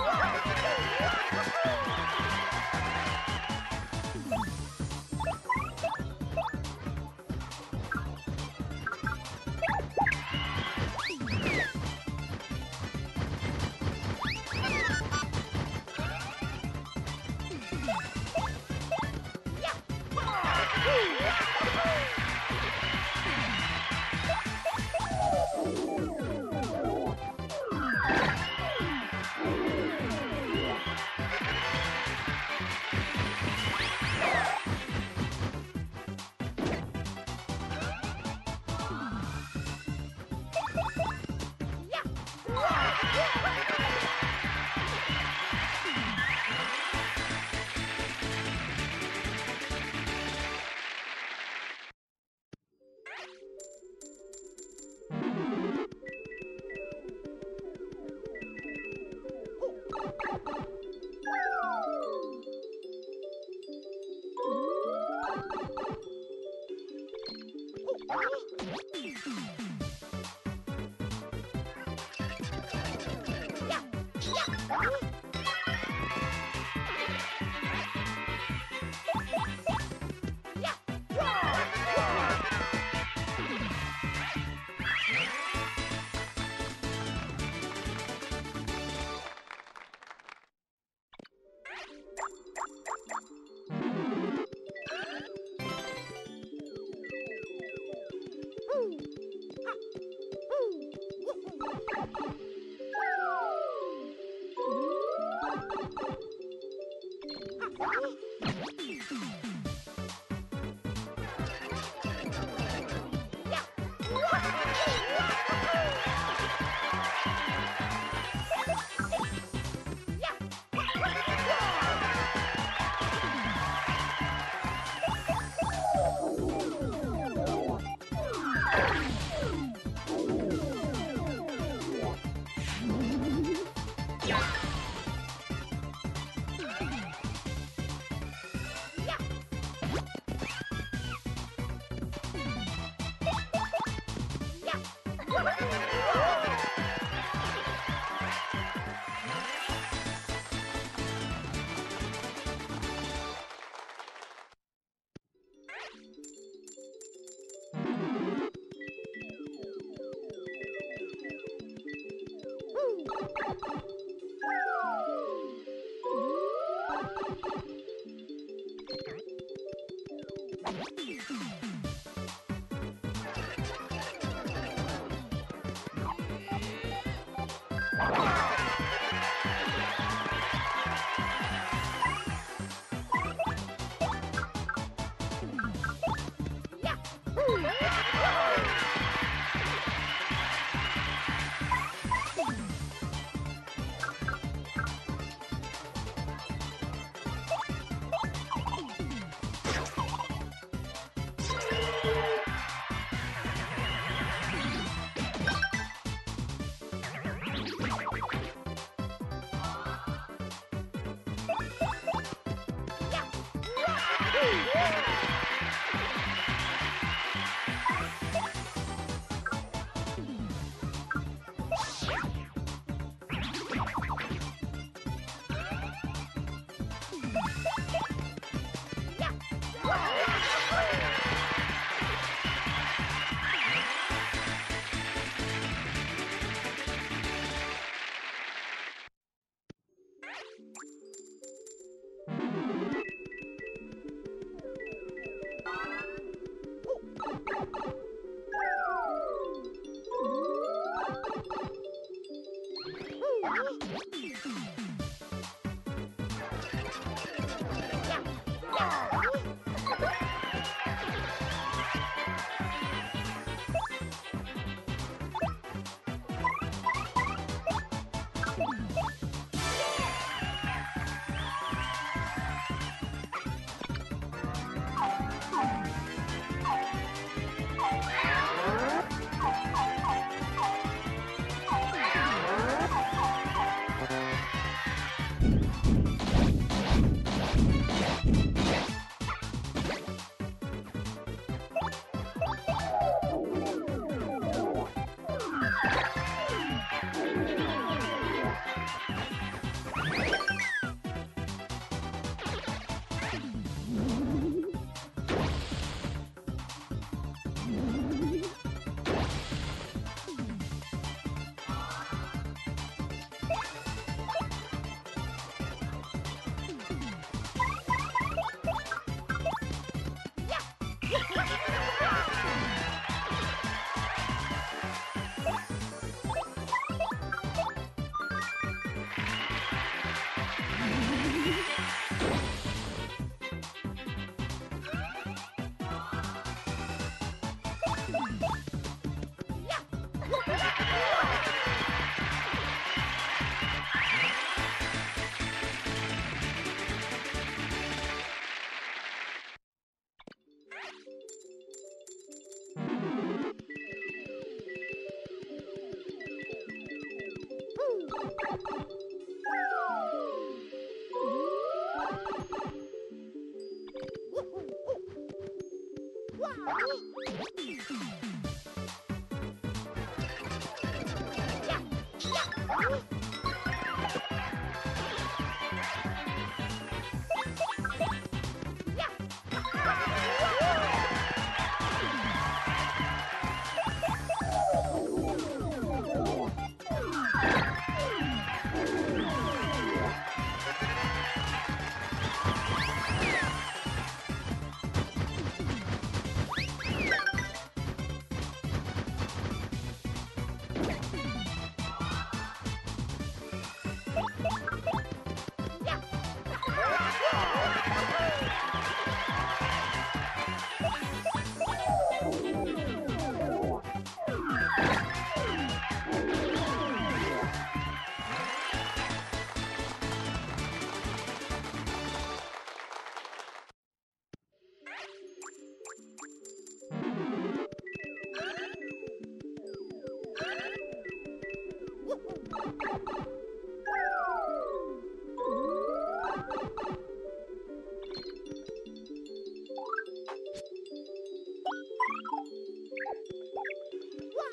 Yeah! フフフ。you Woo! Ha ha ha!